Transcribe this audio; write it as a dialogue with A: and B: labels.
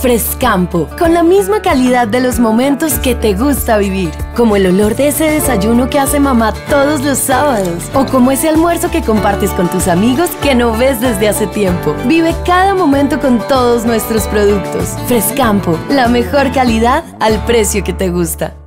A: Frescampo, con la misma calidad de los momentos que te gusta vivir, como el olor de ese desayuno que hace mamá todos los sábados, o como ese almuerzo que compartes con tus amigos que no ves desde hace tiempo. Vive cada momento con todos nuestros productos. Frescampo, la mejor calidad al precio que te gusta.